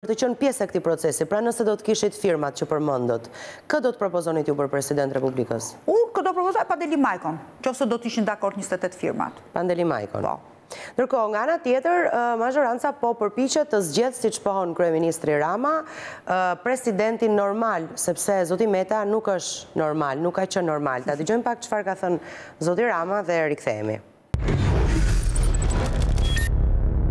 për të qenë pjesë e këtij procesi, pra nëse do të kishit firmat që përmendët, kë do të propozonit ju për President të Republikës? Unë kë do propozoja Pandeli Majkon, nëse do të ishin dakord njëzet e tetë firmat. Pandeli Majkon. Po. Ndërkohë, nga ana tjetër, mazhoranca po përpiqet të zgjedhë, siç pohon kryeministri Rama, presidentin normal, sepse zoti Meta nuk është normal, nuk ka qenë normal. Ta dëgjojmë pak çfarë ka thënë zoti Rama dhe rikthehemi.